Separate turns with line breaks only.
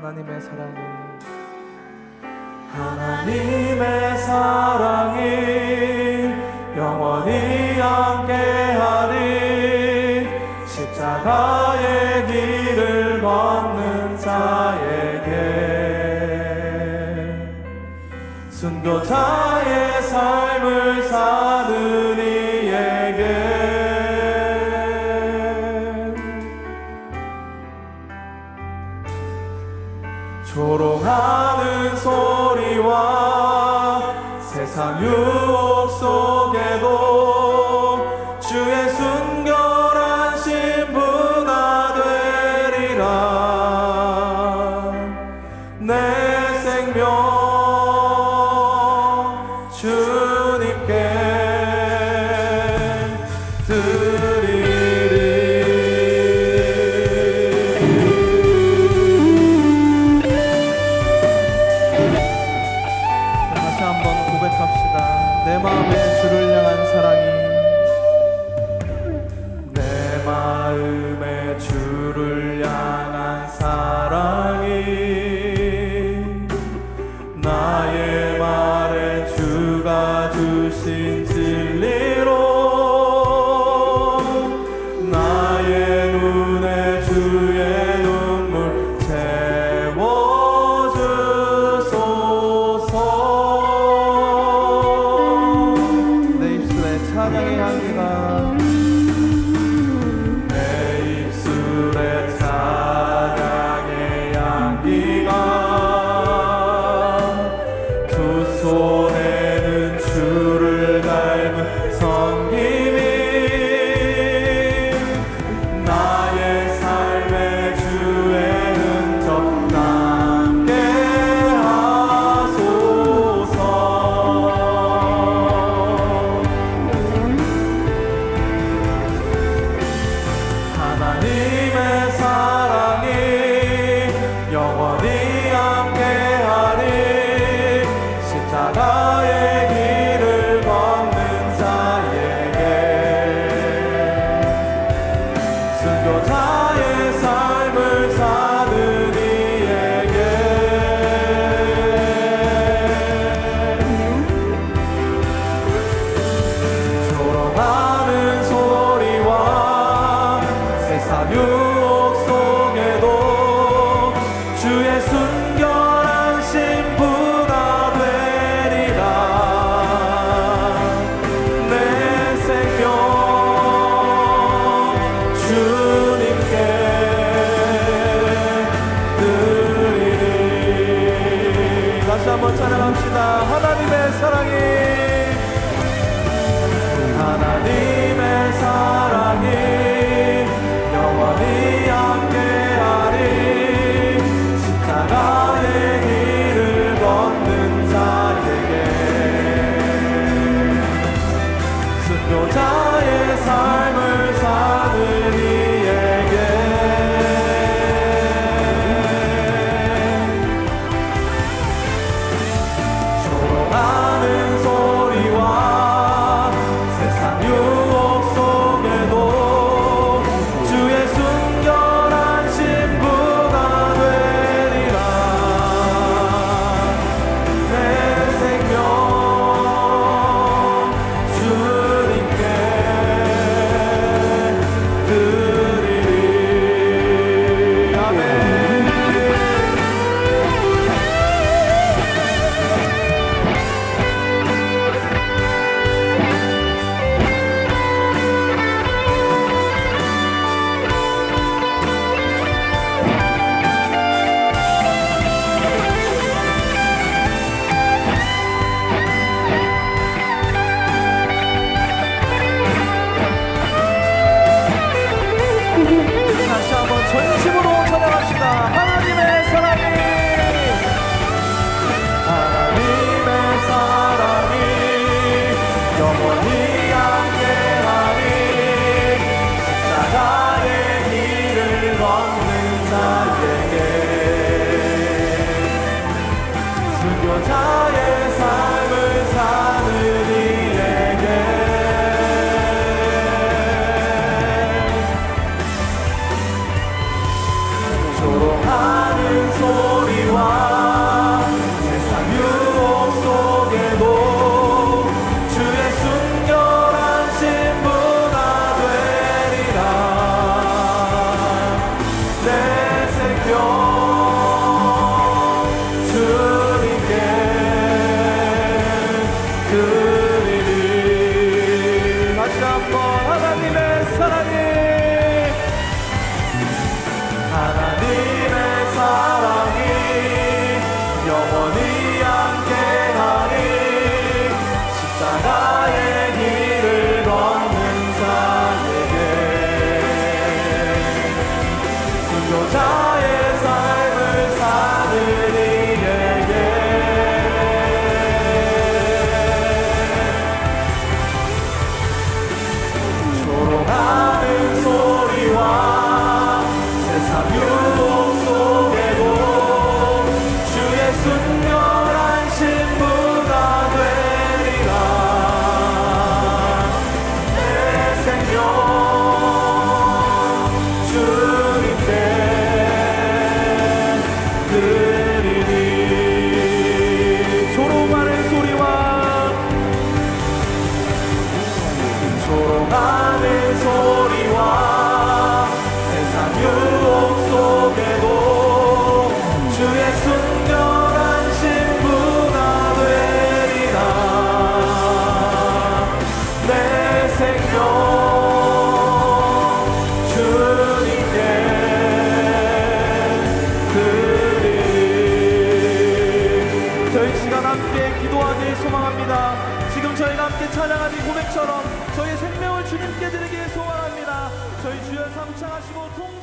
하나님의 사랑이 하나님의 사랑이 영원히 함께하리 십자가의 길을 걷는 자에게 순교자의 삶을 살 조롱하는 소리와 세상 유혹 소리 함께 기도하길 소망합니다. 지금 저희가 함께 찬양한 이 고백처럼 저희의 생명을 주님께 드리길 소원합니다. 저희 주여 삼창하시고 통성으로